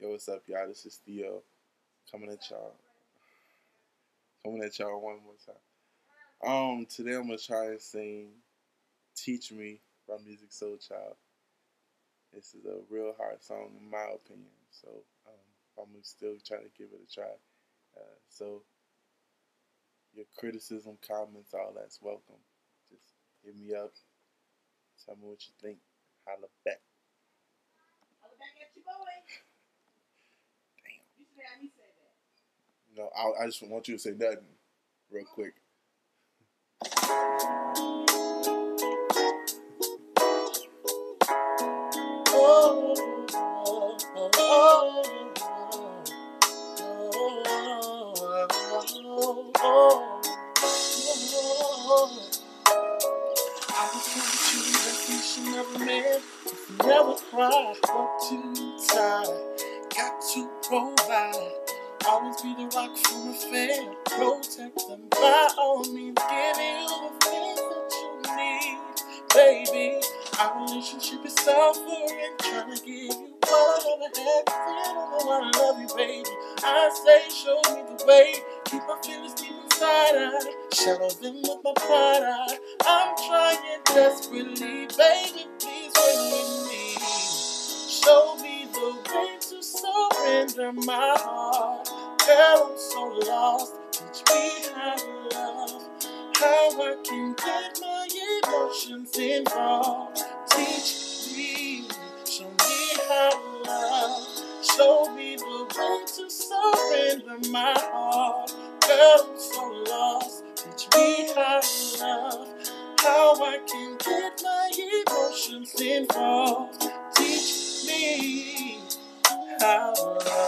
Yo, what's up, y'all? This is Theo coming at y'all. Coming at y'all one more time. Um, today I'm gonna try and sing "Teach Me" by Musiq Soulchild. This is a real hard song in my opinion, so um, I'm still trying to give it a try. Uh, so your criticism, comments, all that's welcome. Just hit me up. Tell me what you think. Holla back. Holla back at your boy. Damn. You should have me say that. No, I, I just want you to say nothing real quick. Never cry, work too tired. Got to provide. Always be the rock for a fan. Protect them by all means. Give you the things that you need, baby. Our relationship is suffering. Trying to give you what I had. Don't know I love you, baby. I say, show me the way. Keep my feelings deep inside. I shadow them with my pride. I, I'm trying desperately, baby. Please wait with me. Show me the way to surrender my heart. Girl, I'm so lost. Teach me how to love. How I can get my emotions involved. Teach me, show me how to love. Show me the way to surrender my heart. Girl, I'm so lost. Teach me how to love. How I can get my emotions involved. Teach me how to love.